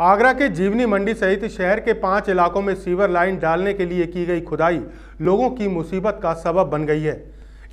आगरा के जीवनी मंडी सहित शहर के पाँच इलाकों में सीवर लाइन डालने के लिए की गई खुदाई लोगों की मुसीबत का सबब बन गई है।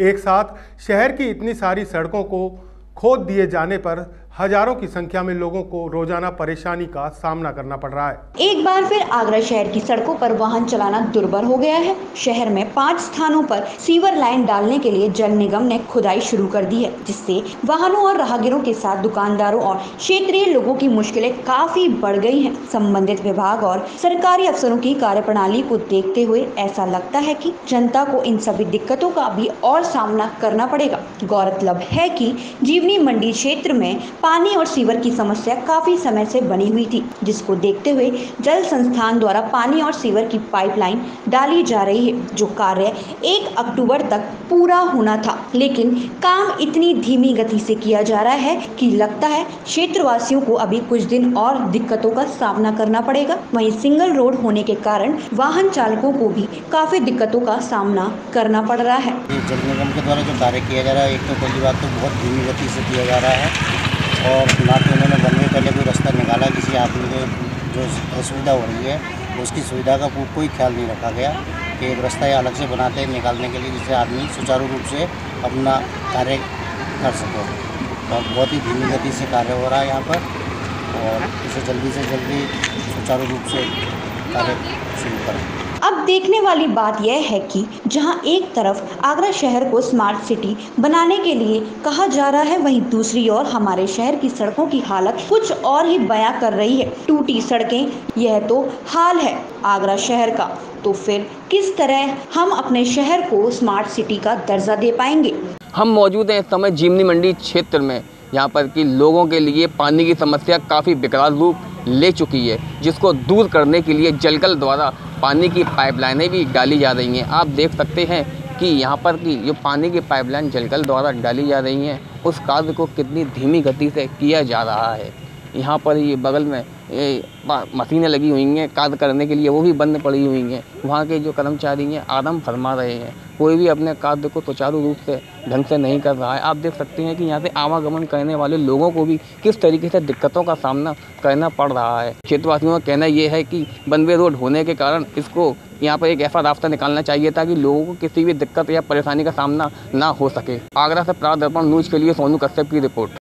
एक साथ शहर की इतनी सारी सड़कों को खोद दिए जाने पर हज़ारों की संख्या में लोगों को रोज़ाना परेशानी का सामना करना पड़ रहा है। एक बार फिर आगरा शहर की सड़कों पर वाहन चलाना दुर्भर हो गया है। शहर में पाँच स्थानों पर सीवर लाइन डालने के लिए जल निगम ने खुदाई शुरू कर दी है, जिससे वाहनों और राहगीरों के साथ दुकानदारों और क्षेत्रीय लोगों की मुश्किलें काफ़ी बढ़ गई है। संबंधित विभाग और सरकारी अफसरों की कार्यप्रणाली को देखते हुए ऐसा लगता है की जनता को इन सभी दिक्कतों का भी और सामना करना पड़ेगा। गौरतलब है की जीवनी मंडी क्षेत्र में पानी और सीवर की समस्या काफ़ी समय से बनी हुई थी, जिसको देखते हुए जल संस्थान द्वारा पानी और सीवर की पाइपलाइन डाली जा रही है, जो कार्य 1 अक्टूबर तक पूरा होना था। लेकिन काम इतनी धीमी गति से किया जा रहा है कि लगता है क्षेत्रवासियों को अभी कुछ दिन और दिक्कतों का सामना करना पड़ेगा। वहीं सिंगल रोड होने के कारण वाहन चालकों को भी काफ़ी दिक्कतों का सामना करना पड़ रहा है। जल निगम के द्वारा जो कार्य किया जा रहा है, एक तो पहली बात तो बहुत धीमी गति से किया जा रहा है। और ना तो उन्होंने वन वे पहले कोई रास्ता निकाला किसी आदमी को जो असुविधा हो रही है, उसकी सुविधा का, कोई ख्याल नहीं रखा गया कि एक रास्ता या अलग से बनाते हैं निकालने के लिए जिससे आदमी सुचारू रूप से अपना कार्य कर सके। और बहुत ही धीमी गति से कार्य हो रहा है यहाँ पर और इसे जल्दी से जल्दी सुचारू रूप से कार्य शुरू करें। अब देखने वाली बात यह है कि जहाँ एक तरफ़ आगरा शहर को स्मार्ट सिटी बनाने के लिए कहा जा रहा है, वहीं दूसरी ओर हमारे शहर की सड़कों की हालत कुछ और ही बयां कर रही है। टूटी सड़कें, यह तो हाल है आगरा शहर का। तो फिर किस तरह हम अपने शहर को स्मार्ट सिटी का दर्जा दे पाएँगे? हम मौजूद हैं समय जीवनी मंडी क्षेत्र में यहाँ पर कि लोगों के लिए पानी की समस्या काफ़ी विकराल रूप ले चुकी है, जिसको दूर करने के लिए जलकल द्वारा पानी की पाइपलाइनें भी डाली जा रही हैं। आप देख सकते हैं कि यहाँ पर की जो पानी की पाइपलाइन जलकल द्वारा डाली जा रही हैं, उस कार्य को कितनी धीमी गति से किया जा रहा है। यहाँ पर ये बगल में ये मशीनें लगी हुई हैं, कार्य करने के लिए वो भी बंद पड़ी हुई हैं। वहाँ के जो कर्मचारी हैं आराम फरमा रहे हैं। कोई भी अपने कार्य को सुचारू रूप से ढंग से नहीं कर रहा है। आप देख सकते हैं कि यहाँ से आवागमन करने वाले लोगों को भी किस तरीके से दिक्कतों का सामना करना पड़ रहा है। क्षेत्रवासियों का कहना ये है कि बनवे रोड होने के कारण इसको यहाँ पर एक ऐसा रास्ता निकालना चाहिए ताकि लोगों को किसी भी दिक्कत या परेशानी का सामना ना हो सके। आगरा से प्राप्त दर्पण न्यूज़ के लिए सोनू कश्यप की रिपोर्ट।